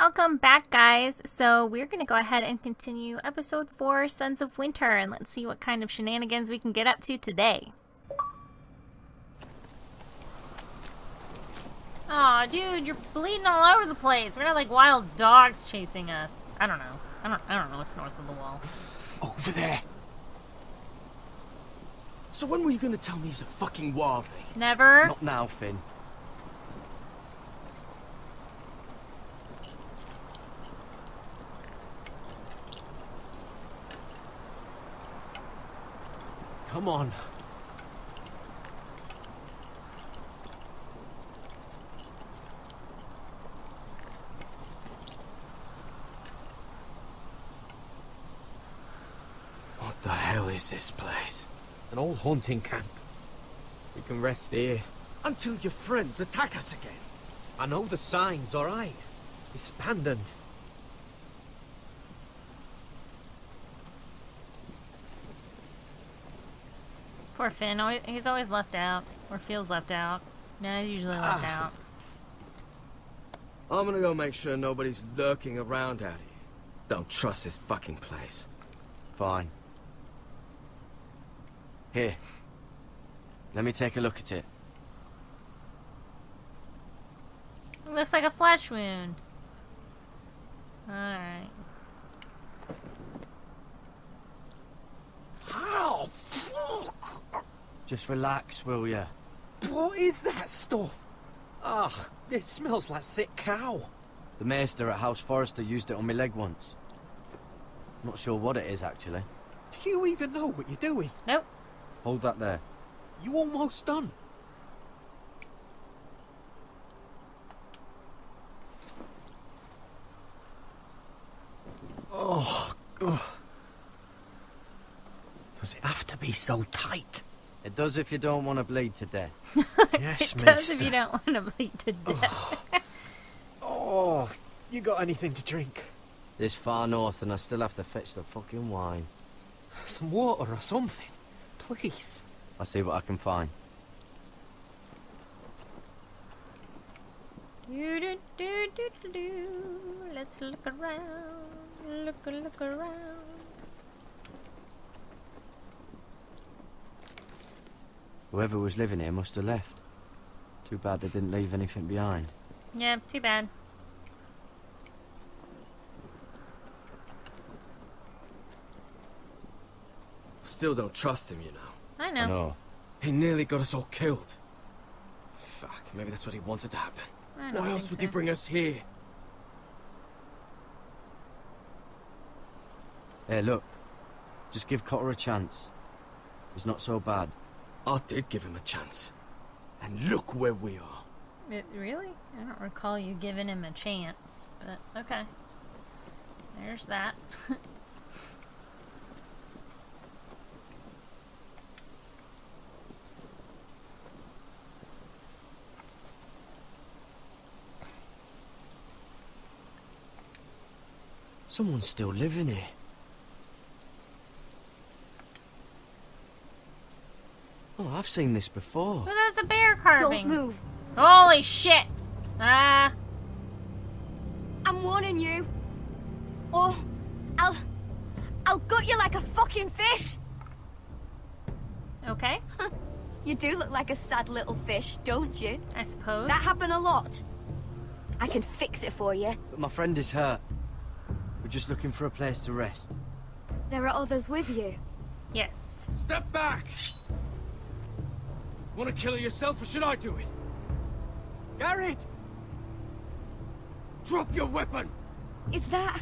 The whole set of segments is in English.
Welcome back, guys. So, we're going to go ahead and continue episode 4 Sons of Winter, and let's see what kind of shenanigans we can get up to today. Aw, dude, you're bleeding all over the place. We're not like wild dogs chasing us. I don't know. I don't, I don't know what's north of the wall. Over there. So when were you gonna tell me he's a fucking wildling? Never. Not now, Finn. Come on. What the hell is this place? An old haunting camp. We can rest here. Until your friends attack us again. I know the signs, alright? It's abandoned. Poor Finn. always- He's always left out. Or feels left out. No, he's usually left Ah. out. I'm gonna go make sure nobody's lurking around out here. Don't trust this fucking place. Fine. Here. Let me take a look at it. It looks like a flesh wound. Alright. Ow! Fuck! Just relax, will ya? What is that stuff? Ugh, it smells like sick cow. The maester at House Forrester used it on my leg once. Not sure what it is, actually. Do you even know what you're doing? Nope. Hold that there. You almost done. Oh, ugh. Does it have to be so tight? It does if you don't want to bleed to death. Yes, it does if you don't want to bleed to oh. death. Oh, you got anything to drink? This far north and I still have to fetch the fucking wine. Some water or something? Please. I'll see what I can find. Do, do, do, do, do, do. Let's look around. Look, look around. Whoever was living here must have left. Too bad they didn't leave anything behind. Yeah, too bad. Still don't trust him, you know. I know. I know. He nearly got us all killed. Fuck, maybe that's what he wanted to happen. I don't Why else think would so. he bring us here? Hey, look. Just give Cotter a chance. He's not so bad. I did give him a chance. And look where we are. It, really? I don't recall you giving him a chance, but okay. There's that. Someone's still living here. Oh, I've seen this before. Well, that was the bear carving. Don't move. Holy shit! Ah, I'm warning you. Or I'll I'll gut you like a fucking fish. okay. You do look like a sad little fish, don't you? I suppose. That happen a lot. I can fix it for you. But my friend is hurt. We're just looking for a place to rest. There are others with you. Yes. Step back! Want to kill her yourself or should I do it? Gared! Drop your weapon! Is that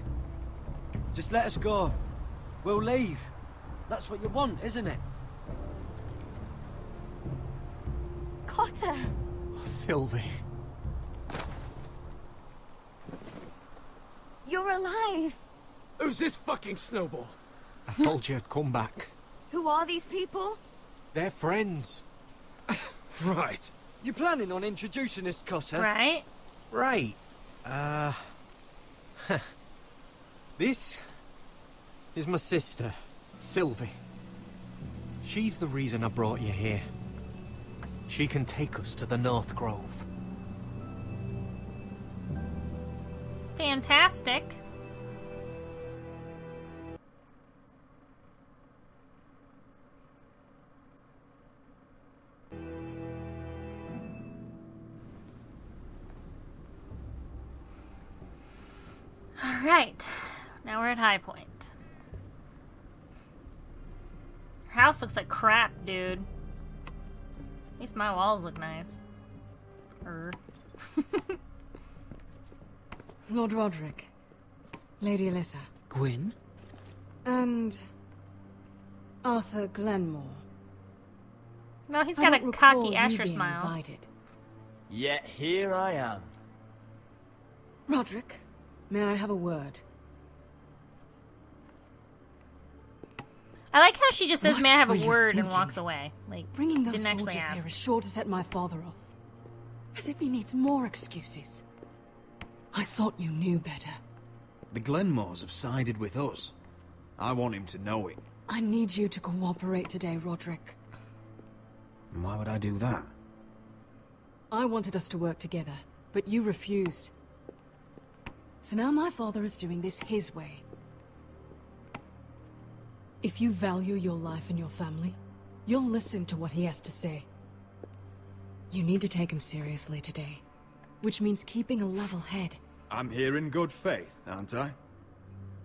Just let us go. We'll leave. That's what you want, isn't it? Cotter? Oh, Sylvi. You're alive. Who's this fucking snowball? I told you I'd come back. Who are these people? They're friends. Right. You're planning on introducing us, Cotter? Right? Right. Uh. this is my sister, Sylvi. She's the reason I brought you here. She can take us to the North Grove. Fantastic. Alright, now we're at Highpoint. Your house looks like crap, dude. At least my walls look nice. Er. Lord Rodrik, Lady Elissa, Gwyn? and Arthur Glenmore. no, he's got a cocky you Asher being smile. Invited. Yet here I am. Rodrik, may I have a word? I like how she just says, What "May I have a you word?" and walks away. Like Bringing those didn't actually soldiers ask. here is sure to set my father off. As if he needs more excuses. I thought you knew better. The Glenmores have sided with us. I want him to know it. I need you to cooperate today, Rodrik. And why would I do that? I wanted us to work together, but you refused. So now my father is doing this his way. If you value your life and your family, you'll listen to what he has to say. You need to take him seriously today, which means keeping a level head. I'm here in good faith, aren't I?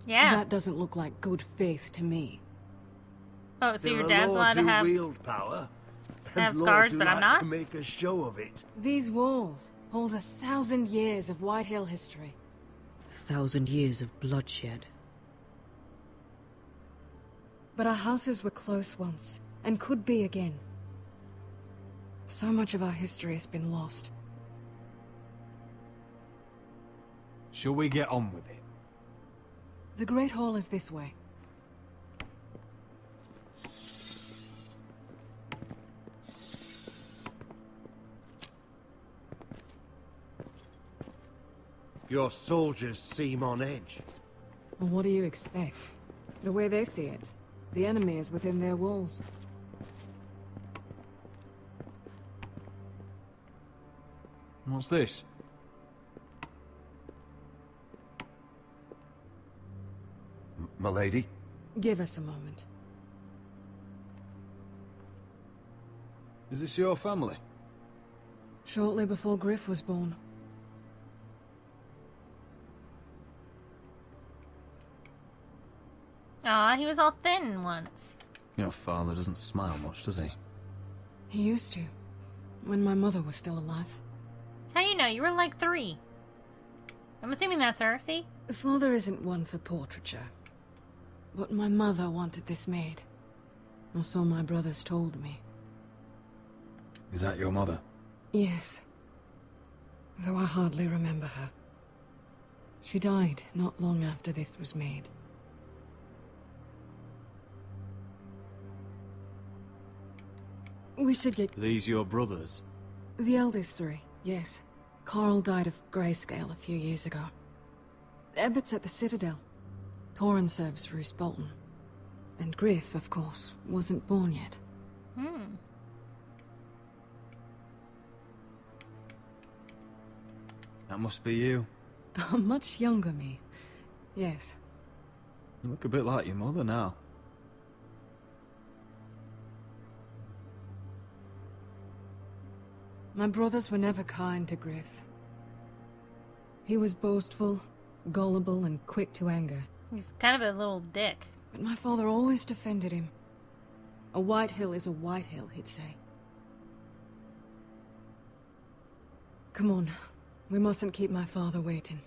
Yeah. That doesn't look like good faith to me. oh, so there your are dad's allowed lords to who have. wield power, and have lords guards, who but I'm like not? to make a show of it. These walls hold a thousand years of Whitehill history. A thousand years of bloodshed. But our houses were close once, and could be again. So much of our history has been lost. Shall we get on with it? The Great Hall is this way. Your soldiers seem on edge. Well, what do you expect? The way they see it, the enemy is within their walls. What's this? M Milady? Give us a moment. Is this your family? Shortly before Gryff was born. Aw, he was all thin once. Your father doesn't smile much, does he? He used to, when my mother was still alive. How do you know? You were like three. I'm assuming that's her. See? The father isn't one for portraiture. But my mother wanted this made. Or so my brothers told me. Is that your mother? Yes. Though I hardly remember her. She died not long after this was made. We should get These your brothers? the eldest three, yes. Carl died of grayscale a few years ago. Ebbett's at the Citadel. Torin serves Roose Bolton. And Gryff, of course, wasn't born yet. Hmm. That must be you. A much younger me. Yes. You look a bit like your mother now. My brothers were never kind to Gryff. He was boastful, gullible, and quick to anger. He's kind of a little dick. But my father always defended him. A Whitehill is a Whitehill, he'd say. Come on. We mustn't keep my father waiting.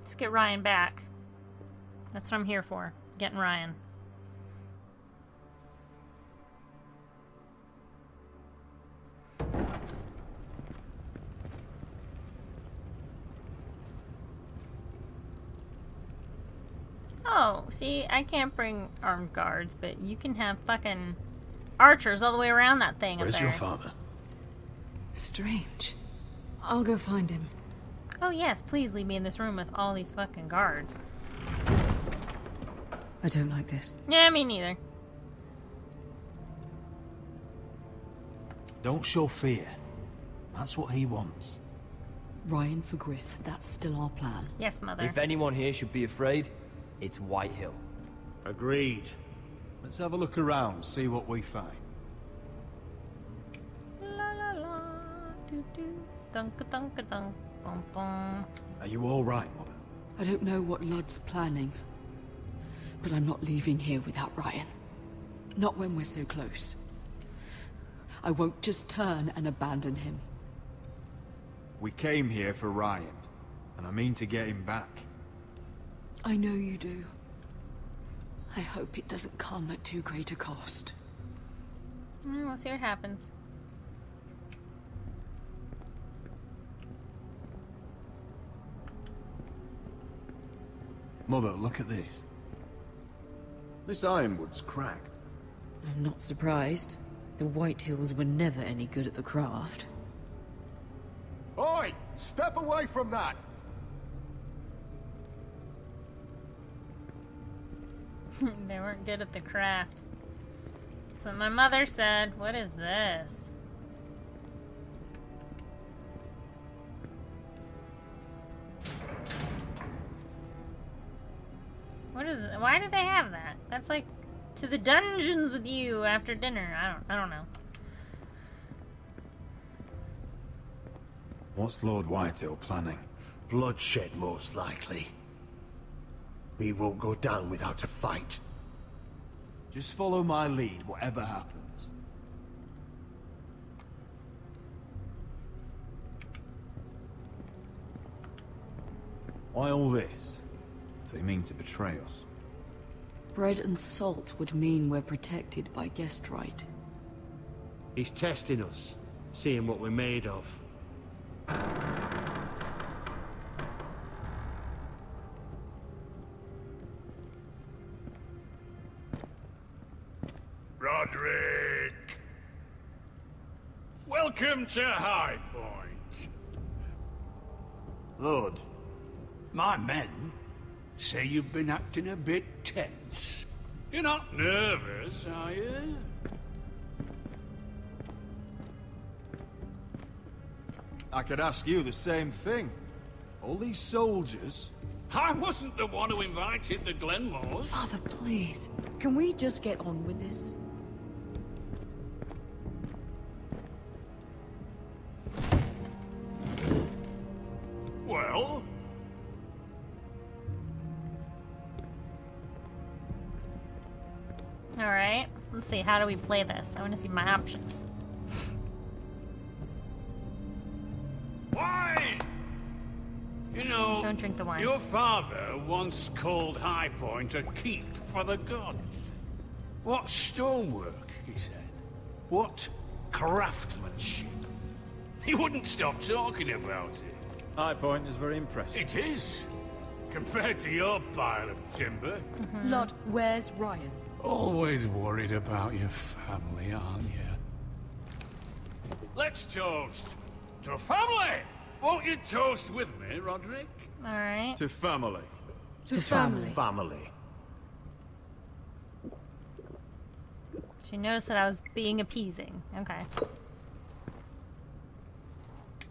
Let's get Ryon back. That's what I'm here for. Getting Ryon. See, I can't bring armed guards, but you can have fucking archers all the way around that thing Where's up there. your father? Strange. I'll go find him. Oh yes, please leave me in this room with all these fucking guards. I don't like this. Yeah, me neither. Don't show fear. That's what he wants. Ryon for Gryff, that's still our plan. Yes, mother. If anyone here should be afraid, it's Whitehill. Agreed. Let's have a look around, see what we find. La la la. Doo doo. Dunka dunka dunk. Bum bum. Are you all right, Mother? I don't know what Ludd's planning, but I'm not leaving here without Ryon. Not when we're so close. I won't just turn and abandon him. We came here for Ryon, and I mean to get him back. I know you do. I hope it doesn't come at too great a cost. Mm, we'll see what happens. Mother, look at this. This ironwood's cracked. I'm not surprised. The Whitehills were never any good at the craft. Oi! Step away from that! they weren't good at the craft. So my mother said, What is this? What is it? Why do they have that? That's like to the dungeons with you after dinner. I don't I don't know. What's Lord Whitehill planning? Bloodshed, most likely. We won't go down without a fight. Just follow my lead, whatever happens. Why all this? If they mean to betray us. Bread and salt would mean we're protected by guest right. He's testing us, seeing what we're made of. Rodrik! Welcome to High Point. Lord, my men say you've been acting a bit tense. You're not nervous, are you? I could ask you the same thing. All these soldiers... I wasn't the one who invited the Glenmores. Father, please. Can we just get on with this? See, how do we play this? I want to see my options. Wine! You know, Don't drink the wine. your father once called Highpoint a keep for the gods. What stonework, he said. What craftsmanship. He wouldn't stop talking about it. Highpoint is very impressive. It is. Compared to your pile of timber. Mm-hmm. Lord, where's Ryon? Always worried about your family, aren't you? Let's toast to family! Won't you toast with me, Rodrik? Alright. To family. To family. Family. She noticed that I was being appeasing. Okay.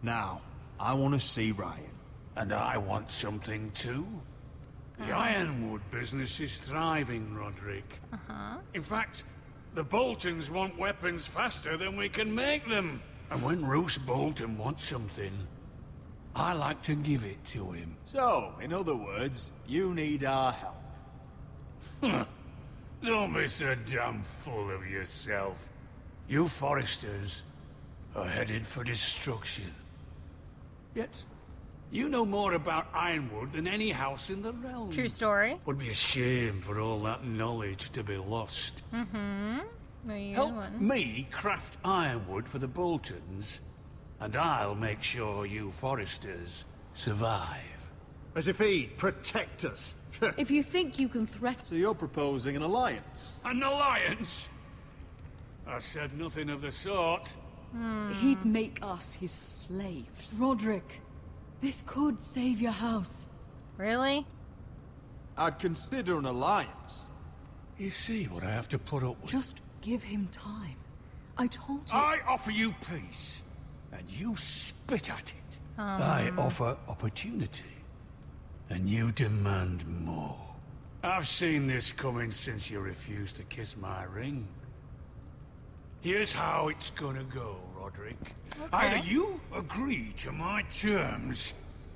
Now, I want to see Ryon. And I want something too. The ironwood business is thriving, Rodrik. Uh-huh. In fact, the Boltons want weapons faster than we can make them. And when Roose Bolton wants something, I like to give it to him. So, in other words, you need our help. Don't be so damn full of yourself. You Forresters are headed for destruction. Yet, you know more about Ironwood than any house in the realm. True story. Would be a shame for all that knowledge to be lost. Mm-hmm. What Help doing? me craft ironwood for the Boltons, and I'll make sure you Forresters survive. As if he'd protect us. if you think you can threaten... So you're proposing an alliance? An alliance? I said nothing of the sort. He'd make us his slaves. Rodrik, this could save your house. Really? I'd consider an alliance. You see what I have to put up with? Just give him time. I told you. I offer you peace, and you spit at it. I Um. offer opportunity, and you demand more. I've seen this coming since you refused to kiss my ring. Here's how it's gonna go, Rodrik. Either you agree to my terms,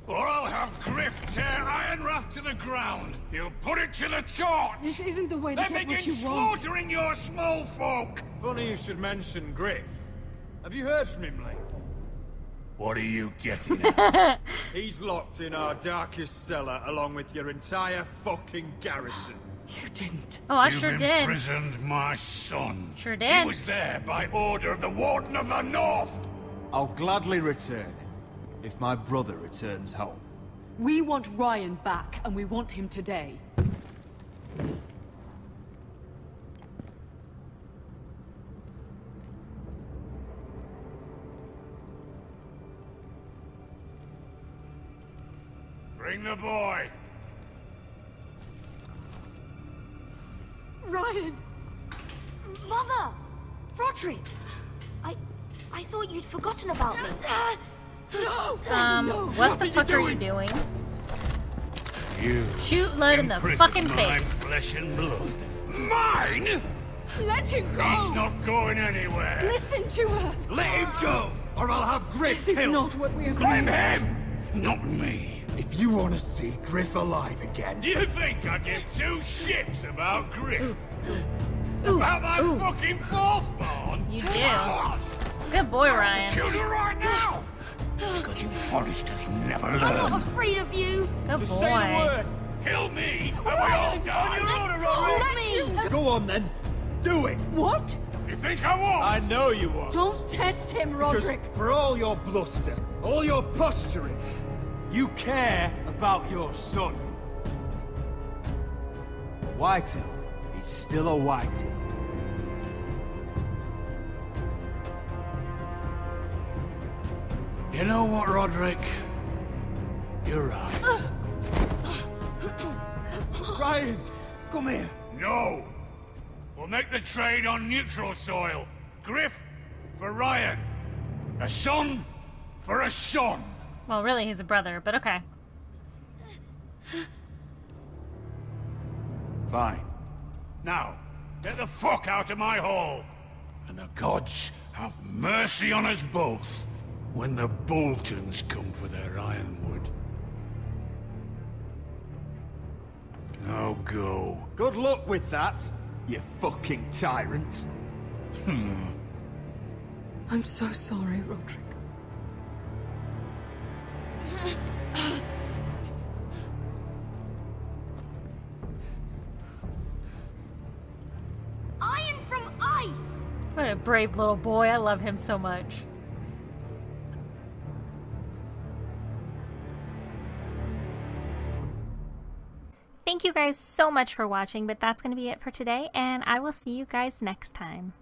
or I'll have Gryff tear Ironrath to the ground. He'll put it to the torch. This isn't the way to then get what you want. slaughtering your small folk. Funny you should mention Gryff. Have you heard from him lately? What are you getting at? He's locked in our darkest cellar along with your entire fucking garrison. You didn't. Oh, I You've sure did. imprisoned my son. Sure did. He was there by order of the Warden of the North. I'll gladly return if my brother returns home. We want Ryon back, and we want him today. I thought you'd forgotten about me. no! Um, what the fuck are you doing? You Shoot Ludd in the fucking my face. flesh and blood. Mine? Let him go! He's not going anywhere. Listen to her! Let him go, or I'll have Gryff This is killed. not what we agreed. Blame him, not me. If you want to see Gryff alive again, You think I give two shits about Gryff? Ooh, About my ooh. fucking fourthborn? You do. Good boy, Ryon. Kill you right now! Because you Forresters never learn. I'm not afraid of you! Good just boy. say the word. Kill me, and we all die. Let me! Go on then. Do it. What? You think I won't? I know you won't. Don't test him, Because Rodrik! for all your bluster, all your posturing, you care about your son. Whitetail is still a whitetail. You know what, Rodrik? You're right. Ryon, come here. No! We'll make the trade on neutral soil. Gryff for Ryon. A son for a son. Well, really, he's a brother, but okay. Fine. Now, get the fuck out of my hall. And the gods have mercy on us both when the Boltons come for their ironwood. Now go. Good luck with that, you fucking tyrant. Hmm. I'm so sorry, Rodrik. Iron from ice! What a brave little boy. I love him so much. Guys so much for watching, but that's going to be it for today, and I will see you guys next time.